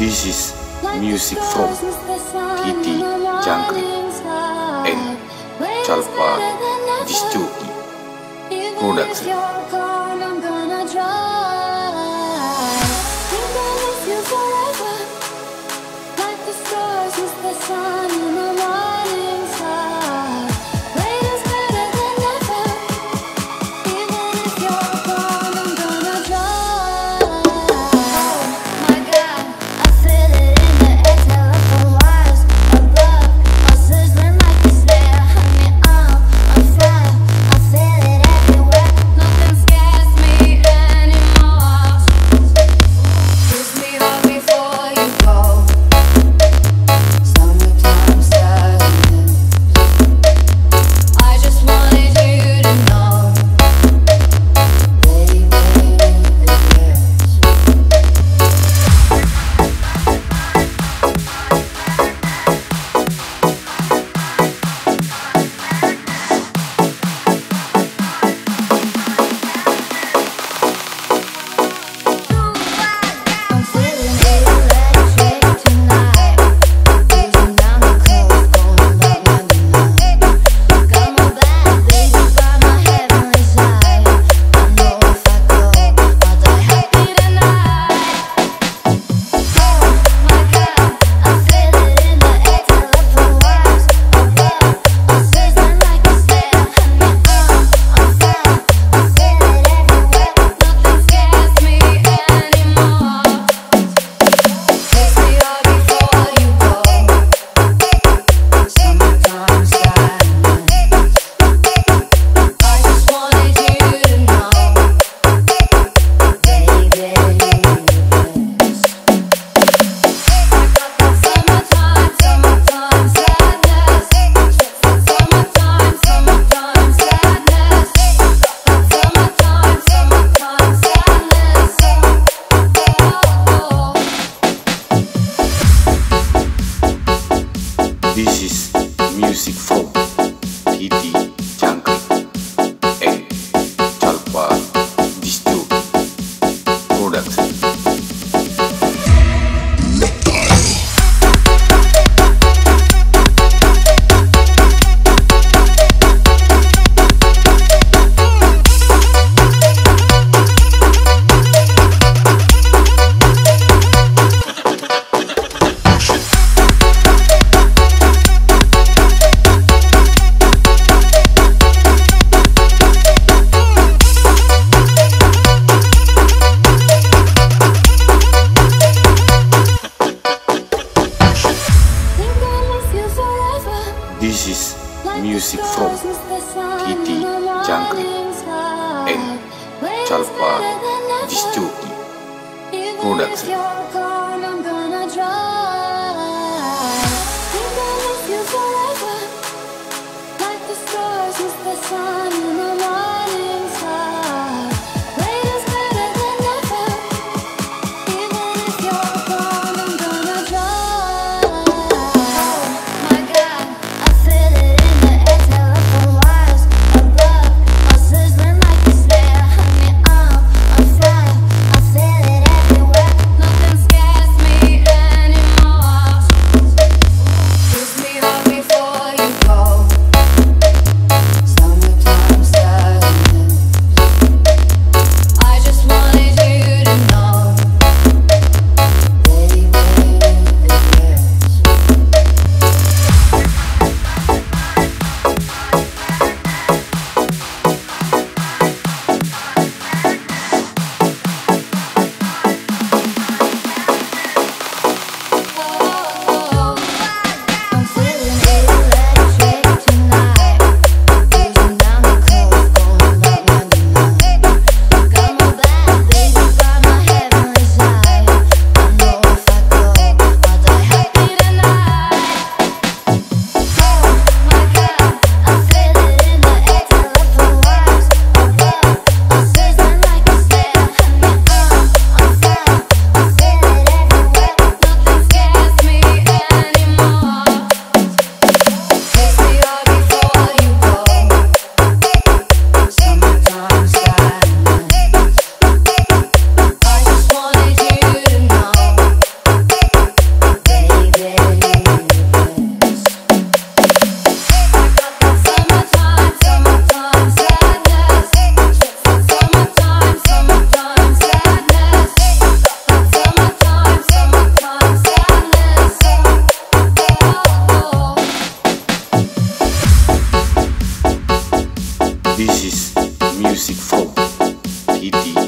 This is music from Didik Jangkrik and Jalpa Discjoky Production. This is This is music from Didik Jangkrik and Jalpa Discjoky Production. Tahiti.